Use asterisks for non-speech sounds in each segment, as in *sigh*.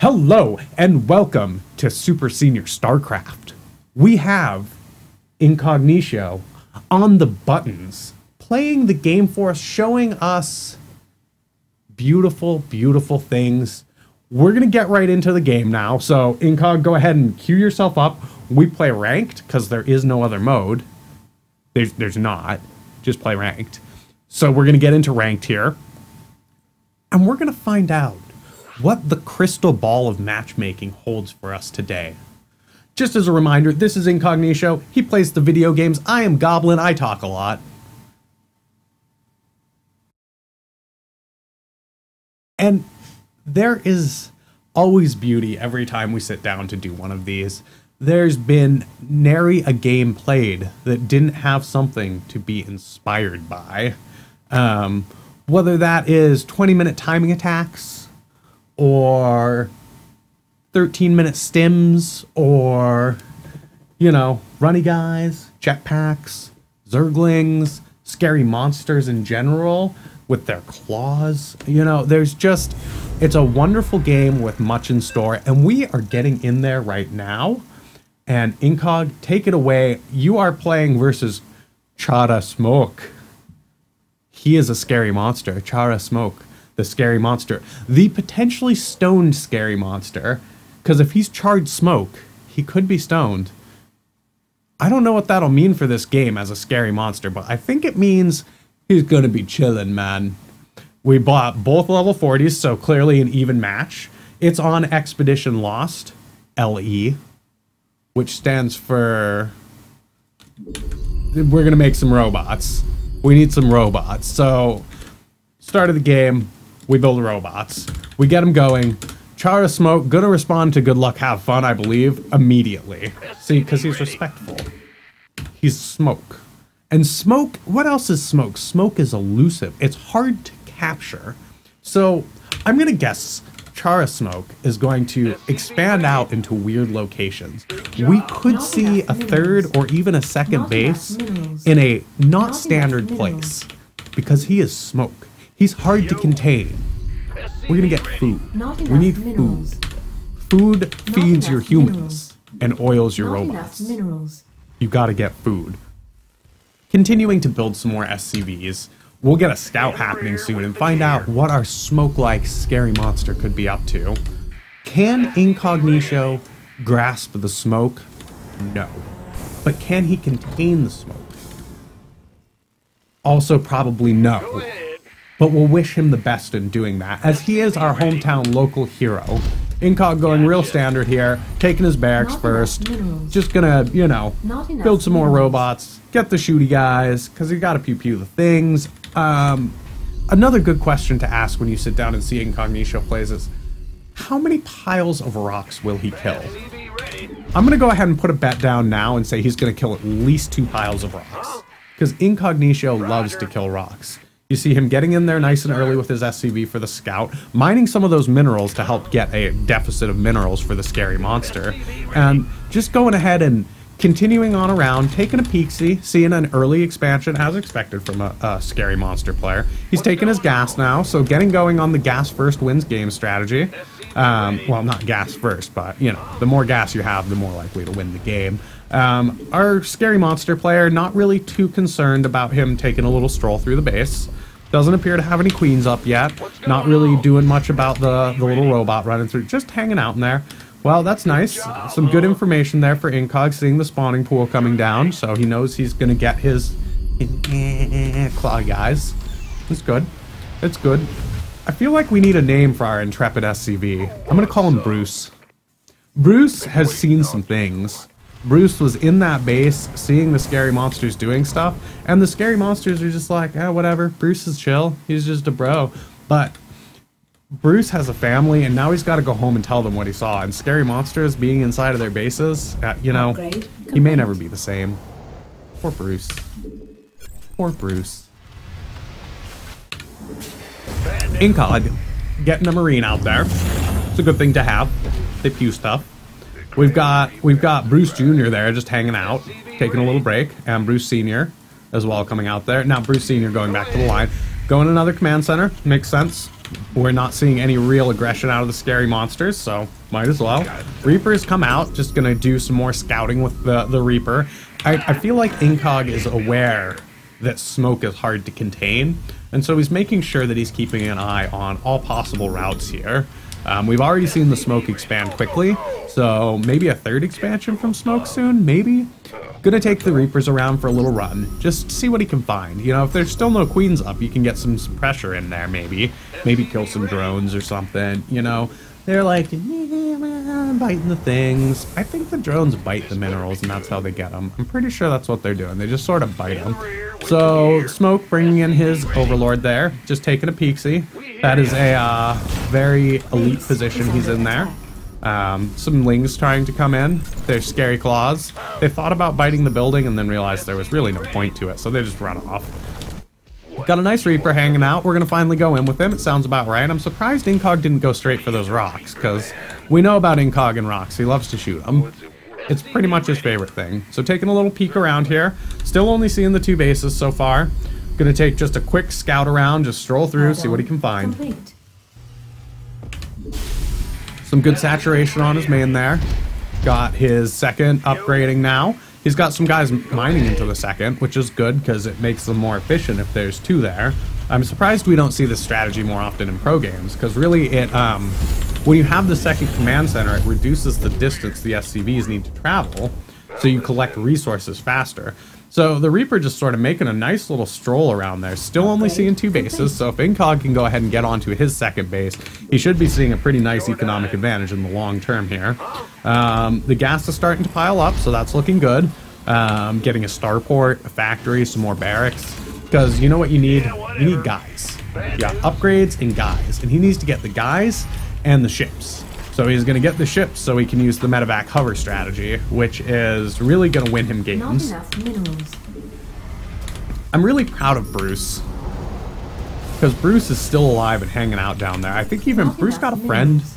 Hello and welcome to Super Senior StarCraft. We have Incognito on the buttons, playing the game for us, showing us beautiful, beautiful things. We're going to get right into the game now. So, Incog, go ahead and queue yourself up. We play ranked because there is no other mode. There's, there's not. Just play ranked. So, we're going to get into ranked here. And we're going to find out what the crystal ball of matchmaking holds for us today. Just as a reminder, this is Incognito. He plays the video games. I am Goblin. I talk a lot. And there is always beauty every time we sit down to do one of these. There's been nary a game played that didn't have something to be inspired by. Um, whether that is 20 minute timing attacks or 13 minute stims or, you know, runny guys, jetpacks, zerglings, scary monsters in general with their claws. You know, there's just, it's a wonderful game with much in store, and we are getting in there right now. And Incog, take it away. You are playing versus Chara Smoke. He is a scary monster. Chara Smoke, the scary monster. The potentially stoned scary monster. Because if he's charged smoke, he could be stoned. I don't know what that'll mean for this game as a scary monster, but I think it means he's to be chilling, man. We bought both level 40s, so clearly an even match. It's on Expedition Lost, LE, which stands for. We're to make some robots. We need some robots. So, start of the game, we build robots. We get them going. Chara Smoke, gonna respond to good luck, have fun, I believe, immediately. See, because he's respectful. He's Smoke. And Smoke, what else is Smoke? Smoke is elusive. It's hard to capture. So, I'm gonna guess Chara Smoke is going to expand out into weird locations. We could see a third or even a second base in a not standard place because he is Smoke. He's hard to contain. We're gonna get food. We need food. Food feeds your humans and oils your robots. Minerals. You gotta get food. Continuing to build some more SCVs, we'll get a scout happening soon and find out what our smoke-like scary monster could be up to. Can Incognito grasp the smoke? No. But can he contain the smoke? Also probably no but we'll wish him the best in doing that, as he is our hometown local hero. Incog going real standard here, taking his barracks first. Just gonna, you know, build some more robots, get the shooty guys, because you gotta pew pew the things. Um, another good question to ask when you sit down and see Incognito plays is how many piles of rocks will he kill? I'm gonna go ahead and put a bet down now and say he's gonna kill at least two piles of rocks. Because Incognito loves to kill rocks. You see him getting in there nice and early with his SCV for the scout, mining some of those minerals to help get a deficit of minerals for the scary monster, and just going ahead and continuing on around, taking a peek, see, seeing an early expansion as expected from a, a scary monster player. He's taking his gas now, so getting going on the gas first wins game strategy. Um, well, not gas first, but you know, the more gas you have, the more likely to win the game. Um, our scary monster player, not really too concerned about him taking a little stroll through the base. Doesn't appear to have any queens up yet. Not really doing much about the, the little robot running through, just hanging out in there. Well, that's nice. Some good information there for Incog, seeing the spawning pool coming down, so he knows he's going to get his *laughs* claw guys. It's good. It's good. I feel like we need a name for our intrepid SCV. I'm going to call him Bruce. Bruce has seen some things. Bruce was in that base seeing the scary monsters doing stuff, and the scary monsters are just like, eh, whatever. Bruce is chill. He's just a bro. But Bruce has a family, and now he's got to go home and tell them what he saw. And scary monsters being inside of their bases, uh, you know, he may never be the same. Poor Bruce. Poor Bruce. Incog, getting a marine out there. It's a good thing to have. They pew stuff. We've got we've got Bruce Jr. there just hanging out, taking a little break, and Bruce Sr. as well coming out there. Now Bruce Sr. going back to the line, going another command center makes sense. we're not seeing any real aggression out of the scary monsters, so might as well. Reapers come out, just gonna do some more scouting with the, the Reaper. I, I feel like Incog is aware that smoke is hard to contain, and so he's making sure that he's keeping an eye on all possible routes here. Um, we've already seen the smoke expand quickly, so maybe a third expansion from smoke soon, maybe? Gonna take the Reapers around for a little run, just see what he can find. You know, if there's still no queens up, you can get some, some pressure in there, maybe. Maybe kill some drones or something, you know. They're like, biting the things. I think the drones bite the minerals, and that's how they get them. I'm pretty sure that's what they're doing. They just sort of bite them. So, Smoke bringing in his Overlord there, just taking a peeksy. That is a uh, very elite position he's in there. Um, some lings trying to come in. They're scary claws. They thought about biting the building and then realized there was really no point to it, so they just run off. Got a nice Reaper hanging out. We're going to finally go in with him. It sounds about right. I'm surprised Incog didn't go straight for those rocks, because we know about Incog and rocks. He loves to shoot them. It's pretty much his favorite thing. So taking a little peek around here. Still only seeing the two bases so far. Gonna take just a quick scout around, just stroll through, see what he can find. Complete. Some good saturation on his main there. Got his second upgrading now. He's got some guys mining into the second, which is good because it makes them more efficient if there's two there. I'm surprised we don't see this strategy more often in pro games because really it, um, when you have the second command center, it reduces the distance the SCVs need to travel, so you collect resources faster. So the Reaper just sort of making a nice little stroll around there. Still only seeing two bases, so if Incog can go ahead and get onto his second base, he should be seeing a pretty nice economic advantage in the long term here. Um, the gas is starting to pile up, so that's looking good. Um, getting a starport, a factory, some more barracks. Because you know what you need? You need guys. Yeah, upgrades and guys. And he needs to get the guys and the ships. So he's going to get the ships so he can use the medevac hover strategy, which is really going to win him games. enough. I'm really proud of Bruce. Because Bruce is still alive and hanging out down there. I think even Not Bruce got a friend. minerals.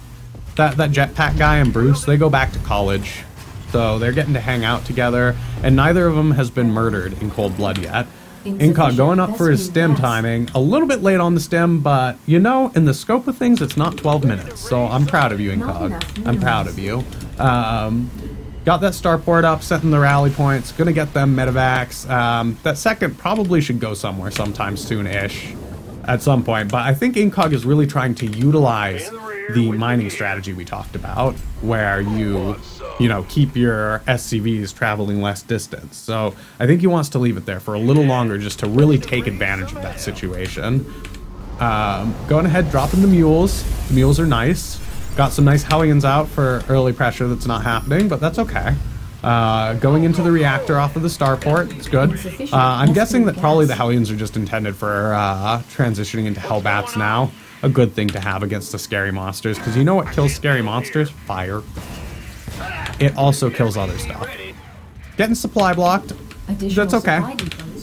That that jetpack guy and Bruce, they go back to college. So they're getting to hang out together, and neither of them has been murdered in cold blood yet. Incog going up for his stim timing, a little bit late on the stim, but you know, in the scope of things, it's not 12 minutes. So I'm proud of you, Incog. I'm proud of you. Um, got that starport up, setting the rally points, gonna get them medevacs. Um, that second probably should go somewhere sometime soon-ish at some point, but I think Incog is really trying to utilize the mining strategy we talked about, where you, you know, keep your SCVs traveling less distance. So I think he wants to leave it there for a little longer just to really take advantage of that situation. Um, going ahead, dropping the mules. The mules are nice. Got some nice Hellions out for early pressure that's not happening, but that's okay. Uh, going into the reactor off of the starport, it's good. Uh, I'm guessing that probably the Hellions are just intended for uh, transitioning into Hellbats now. A good thing to have against the scary monsters, because you know what kills scary monsters? Fire. It also kills other stuff. Getting supply blocked, that's okay.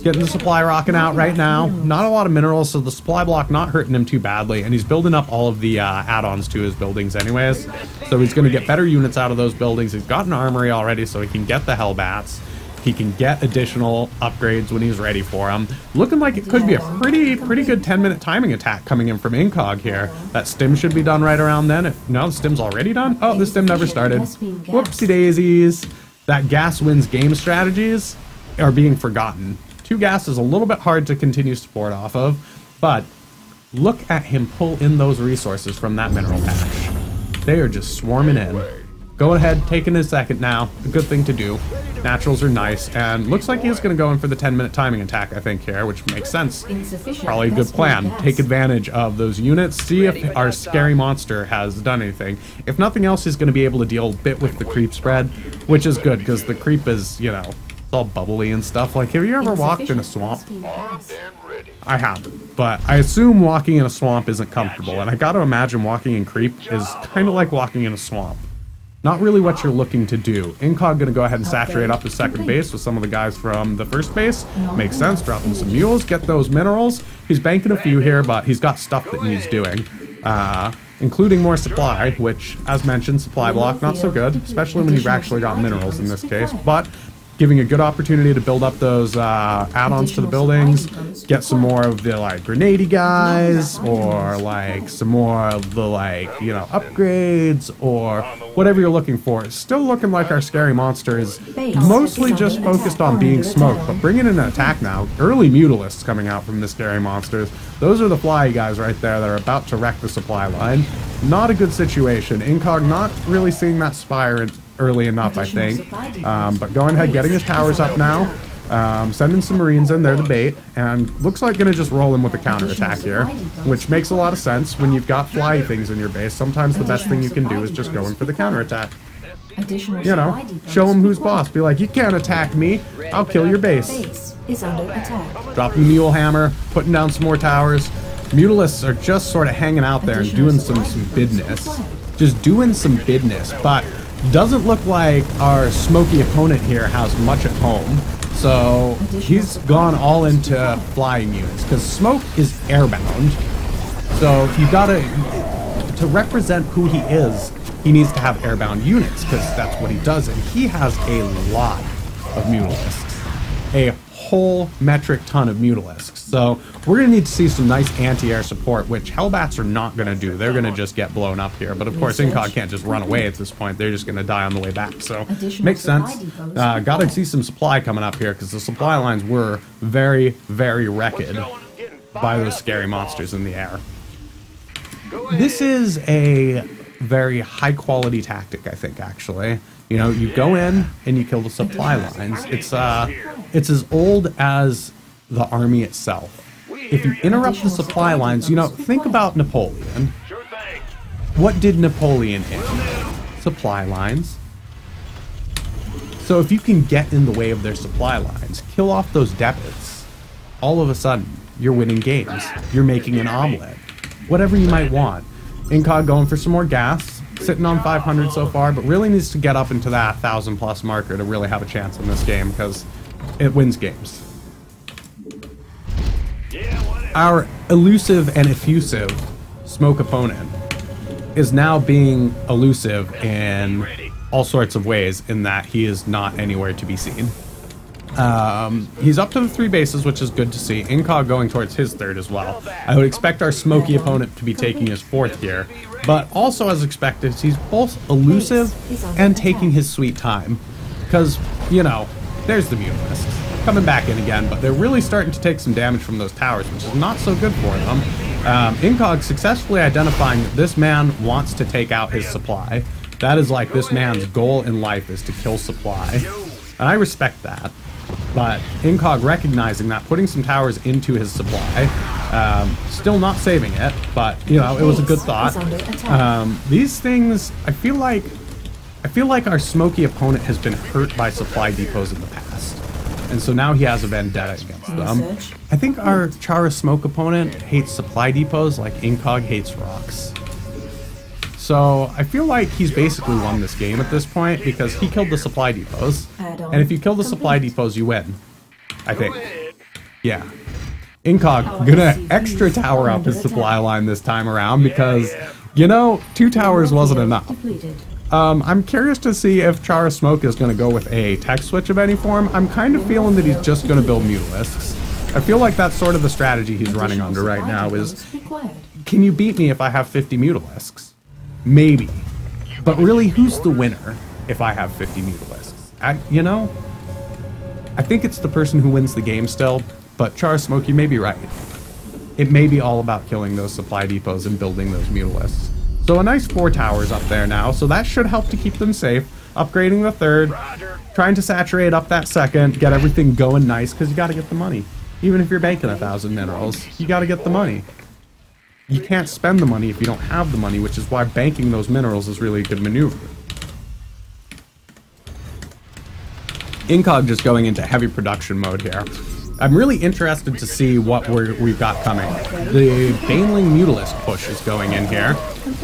Getting the supply rocking out right now. Not a lot of minerals, so the supply block not hurting him too badly, and he's building up all of the uh, add-ons to his buildings anyways. So he's going to get better units out of those buildings. He's got an armory already, so he can get the Hellbats. He can get additional upgrades when he's ready for them. Looking like it could be a pretty pretty good 10-minute timing attack coming in from Incog here. That stim should be done right around then. If no, the stim's already done. Oh, the stim never started. Whoopsie daisies. That gas wins game strategies are being forgotten. Two gas is a little bit hard to continue support off of, but look at him pull in those resources from that mineral patch. They are just swarming in. Go ahead, taking a second now. A good thing to do. Naturals are nice, and looks like he's going to go in for the 10 minute timing attack, I think, here, which makes sense. Probably a good plan. Take advantage of those units. See if our scary monster has done anything. If nothing else, he's going to be able to deal a bit with the creep spread, which is good because the creep is, you know, it's all bubbly and stuff. Like, have you ever walked in a swamp? Insufficient Vespene gas. I haven't, but I assume walking in a swamp isn't comfortable, and I got to imagine walking in creep is kind of like walking in a swamp. Not really what you're looking to do. Incog gonna go ahead and saturate up the second base with some of the guys from the first base. Makes sense. Dropping some mules, get those minerals. He's banking a few here, but he's got stuff that he's doing, uh, including more supply. Which, as mentioned, supply block not so good, especially when you've actually got minerals in this case. But giving a good opportunity to build up those uh, add-ons to the buildings, get some more of the like grenady guys, or like some more of the like you know upgrades, or whatever you're looking for. It's still looking like our scary monster is mostly just focused on being smoked, but bringing in an attack now. Early mutalisks coming out from the scary monsters. Those are the fly guys right there that are about to wreck the supply line. Not a good situation. Incog not really seeing that spire early enough, I think. Um, but going ahead, getting his towers up now. Um, sending some Marines in there to bait, and looks like gonna just roll in with a counterattack here, which makes a lot of sense when you've got fly things in your base. Sometimes the best thing you can do is just go in for the counterattack. You know, show him who's boss. Be like, you can't attack me. I'll kill your base. Dropping the Mule Hammer, putting down some more towers. Mutalisks are just sort of hanging out there and doing some, some business. Just doing some business, but doesn't look like our smoky opponent here has much at home. So he's gone all into flying units because smoke is airbound. So if you gotta to represent who he is, he needs to have airbound units because that's what he does, and he has a lot of mutalisks, a whole metric ton of mutalisks. So we're going to need to see some nice anti-air support, which Hellbats are not going to do. They're going to just get blown up here. But of course, Incog can't just run away at this point. They're just going to die on the way back. So makes sense. Uh, Got to see some supply coming up here because the supply lines were very, very wrecked by those scary monsters in the air. This is a very high quality tactic, I think, actually. You know, you go in and you kill the supply lines. It's uh, it's as old as the army itself. If you interrupt the supply lines, you know, think about Napoleon. What did Napoleon end? Supply lines. So if you can get in the way of their supply lines, kill off those depots, all of a sudden, you're winning games. You're making an omelet. Whatever you might want. Incog going for some more gas, sitting on 500 so far, but really needs to get up into that 1,000 plus marker to really have a chance in this game because it wins games. Our elusive and effusive smoke opponent is now being elusive in all sorts of ways in that he is not anywhere to be seen. Um, he's up to the three bases, which is good to see. Incog going towards his third as well. I would expect our smoky opponent to be taking his fourth here, but also as expected, he's both elusive and taking his sweet time. Because, you know, there's the mutalisks coming back in again, but they're really starting to take some damage from those towers, which is not so good for them. Um, Incog successfully identifying that this man wants to take out his supply. That is like this man's goal in life is to kill supply. And I respect that. But Incog recognizing that, putting some towers into his supply, um, still not saving it, but you know it was a good thought. Um, these things, I feel like, I feel like our smoky opponent has been hurt by supply depots in the past, and so now he has a vendetta against them. I think our Chara smoke opponent hates supply depots like Incog hates rocks. So I feel like he's basically won this game at this point because he killed the supply depots. And if you kill the supply depots, you win. I think. Yeah. Incog gonna extra tower up his supply line this time around because, you know, two towers wasn't enough. Um, I'm curious to see if Chara Smoke is going to go with a tech switch of any form. I'm kind of feeling that he's just going to build mutalisks. I feel like that's sort of the strategy he's running under right now is, can you beat me if I have 50 mutalisks? Maybe. But really, who's the winner if I have 50 mutalisks? I, you know? I think it's the person who wins the game still, but Char Smoke, you may be right. It may be all about killing those supply depots and building those mutalisks. So a nice four towers up there now, so that should help to keep them safe. Upgrading the third, trying to saturate up that second, get everything going nice, because you got to get the money. Even if you're banking a thousand minerals, you got to get the money you can't spend the money if you don't have the money, which is why banking those minerals is really a good maneuver. Incog just going into heavy production mode here. I'm really interested to see what we have got coming. The Baneling Mutalisk push is going in here.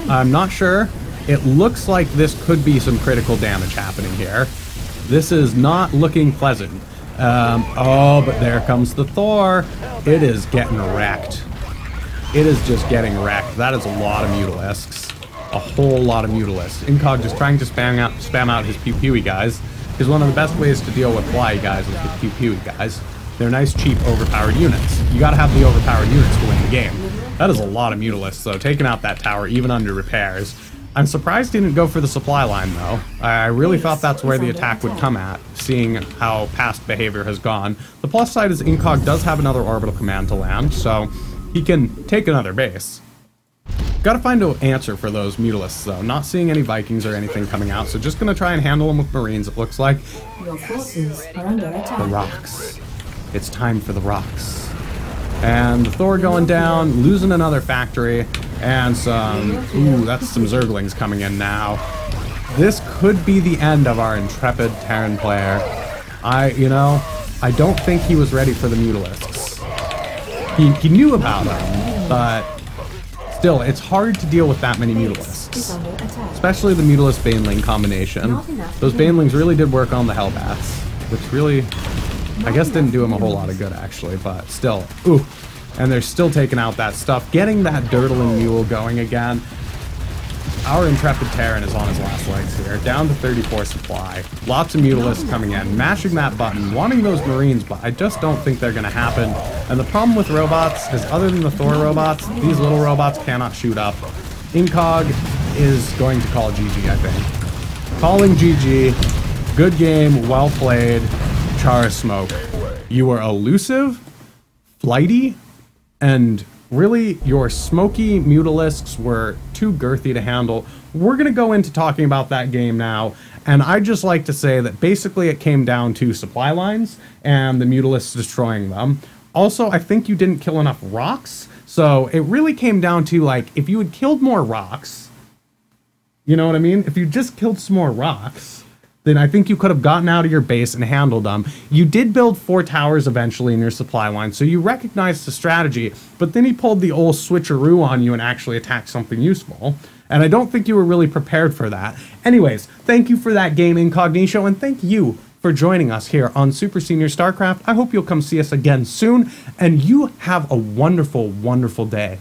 I'm not sure. It looks like this could be some critical damage happening here. This is not looking pleasant. Um, oh, but there comes the Thor. It is getting wrecked. It is just getting wrecked. That is a lot of Mutalisks. A whole lot of Mutalisks. Incog just trying to spam out, spam out his pew pewy guys. Because one of the best ways to deal with fly guys is with pew pew guys. They're nice, cheap, overpowered units. You gotta have the overpowered units to win the game. That is a lot of Mutalisks, though, taking out that tower even under repairs. I'm surprised he didn't go for the supply line, though. I really thought that's where the attack would come at, seeing how past behavior has gone. The plus side is Incog does have another orbital command to land, so he can take another base. Gotta find an answer for those Mutalisks, though. Not seeing any Vikings or anything coming out, so just gonna try and handle them with Marines, it looks like. Your forces are under attack. The rocks. It's time for the rocks. And Thor going down, losing another factory, and some... Ooh, that's some Zerglings coming in now. This could be the end of our intrepid Terran player. I, you know, I don't think he was ready for the Mutalisks. He, he knew about them, but still, it's hard to deal with that many Is Mutalisks. Especially the Mutalisk Baneling combination. Those. Banelings really did work on the Hellbats, which really, I guess, didn't do him a whole lot of good actually, but still, ooh. And they're still taking out that stuff, getting that Dirtling Mule going again. Our Intrepid Terran is on his last legs here, down to 34 supply. Lots of Mutalisks coming in, mashing that button, wanting those Marines, but I just don't think they're going to happen. And the problem with robots is, other than the Thor robots, these little robots cannot shoot up. Incog is going to call GG, I think. Calling GG. Good game, well played. Chara Smoke. You were elusive, flighty, and really your smoky mutalisks were too girthy to handle. We're going to go into talking about that game now, and I'd just like to say that basically it came down to supply lines and the mutalisks destroying them. Also, I think you didn't kill enough rocks, so it really came down to like if you had killed more rocks, you know what I mean? If you just killed some more rocks, then I think you could have gotten out of your base and handled them. You did build four towers eventually in your supply line, so you recognized the strategy, but then he pulled the old switcheroo on you and actually attacked something useful. And I don't think you were really prepared for that. Anyways, thank you for that game incognito, and thank you for joining us here on Super Senior StarCraft. I hope you'll come see us again soon, and you have a wonderful, wonderful day.